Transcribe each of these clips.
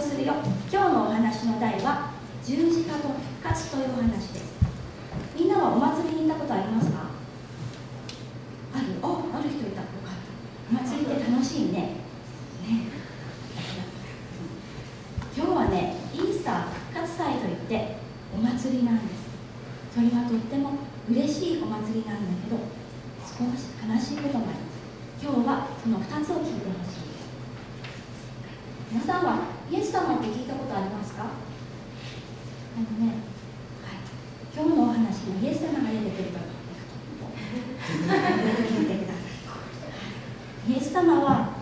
するよ。今日のお話の題は十字架と復活というお話です。みんなはお祭りに行ったことありますか？あるおある人いた。お祭りって楽しいね。ね。今日はねイースター復活祭といってお祭りなんです。それはとっても嬉しいお祭りなんだけど少し悲しいこともあります。今日はその2つを聞いてほしい。皆さんはイエス様って聞いたことありますか？あのね、はい、今日のお話にイエス様が出てくるから聞いてください。イエス様は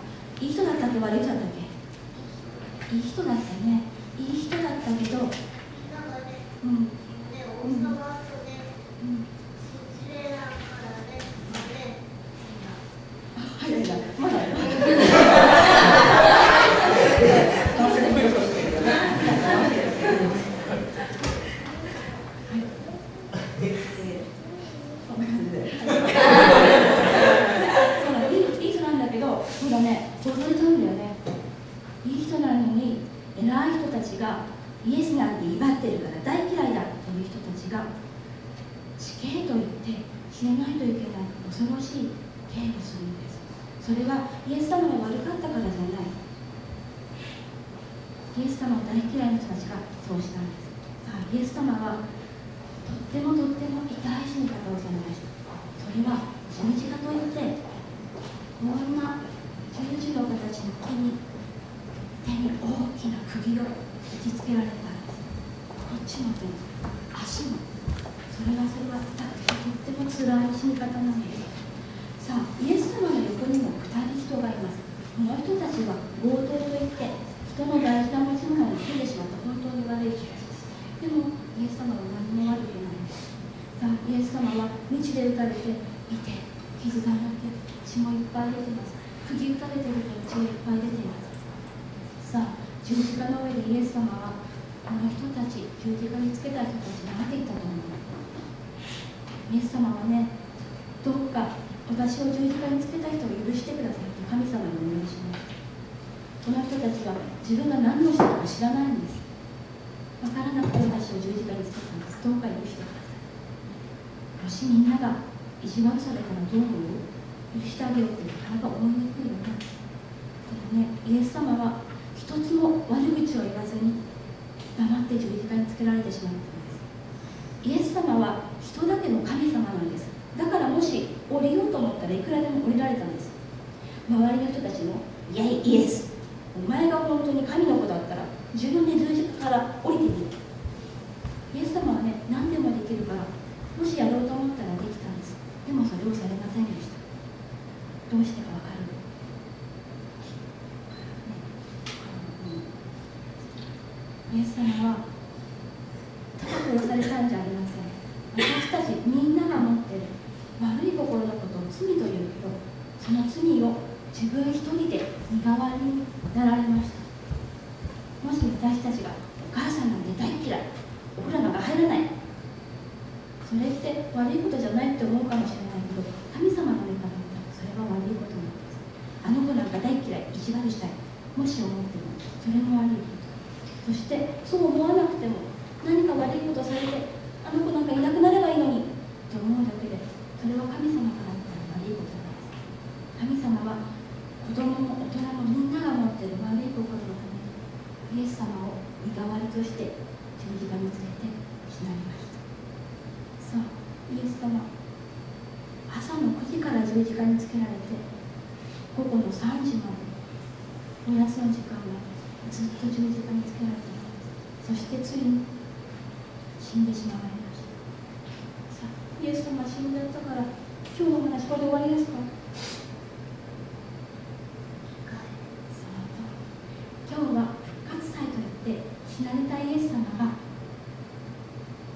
いい人だったって悪い人だったっけ。いい人だったね。いい人だったけどうん、うんはいはいはいまだそんな感じで。そういいいい人なんだけど、そうだね、驚いちゃうんだよね。いい人なのに、偉い人たちがイエスなんて威張ってるから大嫌いだという人たちが死刑と言って死ねないといけない恐ろしい刑をするんです。それはイエス様が悪かったからじゃない。イエス様を大嫌いな人たちがそうしたんです。さあ、イエス様はとってもとっても痛い死に方をされましたそれは十字架といってこんな十字の形のを打ちつけられたんですこっちも手足もそれはそれは痛くてとっても辛い死に方なんですさあイエス様の横にも2人人がいますこの人たちは強盗といって人の大事な持ち物を盗んでしまった本当に悪い人たちですでもイエス様は何も悪くないんですさあイエス様は道で打たれていて傷だらけ血もいっぱい出てます釘打たれてると血がいっぱい出ていますさあ十字架の上でイエス様はこの人たち十字架につけた人たちに何て言ったと思うイエス様はねどうか私を十字架につけた人を許してくださいと神様にお願いします。この人たちは自分が何をしたか知らないんです分からなくて私を十字架につけたんです。どうか許してくださいもしみんなが意地悪されたらどう思う許してあげようってなかなか思いにくいよねでもねイエス様はつも悪口を言わずに黙って十字架につけられてしまったんです。イエス様は人だけの神様なんです。だからもし降りようと思ったらいくらでも降りられたんです。周りの人たちも「いやイエスお前が本当に神の子だったら自分で十字架から降りてみる」イエス様はね何でもできるからもしやろうと思ったらできたんです。でもそれをされませんでした。どうしてかわかる、ねうんイエス様は殺されたんじゃありません。私たちみんなが持ってる悪い心のことを罪というけどその罪を自分一人で身代わりになられました。もし私たちがお母さんなんて大嫌いお風呂なんか入らない。それって悪いことじゃないって思うかもしれないけど神様の目から見たらそれは悪いことなんです。あの子なんか大嫌い意地悪したい。もし思ってもそれも悪いこと。そしてそう思わなくても何か悪いことされてあの子なんかいなくなればいいのに。と思うだけでそれは神様から見たら悪いことなんです。神様は子供も大人もみんなが持ってる悪い心のためにイエス様を身代わりとして十字架につけて死なれました。さあイエス様朝の9時から十字架につけられて午後の3時までおやつの時間までずっと十字架につけられています。そしてついに死んでしまわれました。さあイエス様は死んじゃったから今日の話これで終わりですか今日は復活祭といって死なれたイエス様がそ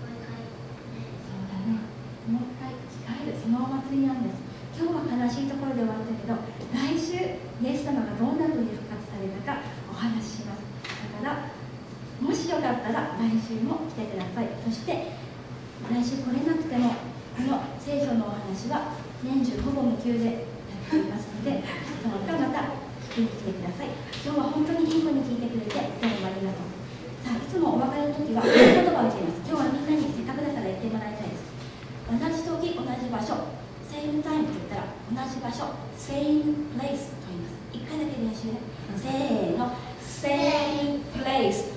うだねもう一回生き返るそのお祭りなんです今日は悲しいところで終わったけど来週イエス様がどんな風に復活されたかお話ししますだからもしよかったら来週も来てください。そして来週来れなくてもこの聖書のお話は年中ほぼ無休でやっていますのでどうかまた聞きに来てください。今日は本当にいい子に聞いてくれてどうもありがとう。さあいつもお別れの時は同じ言葉を言っています。今日はみんなにせっかくだから言ってもらいたいです。同じ時同じ場所 same time って言ったら同じ場所 same place と言います。一回だけ練習ね。せーの。same place